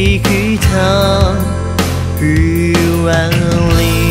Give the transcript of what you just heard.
一颗糖万里。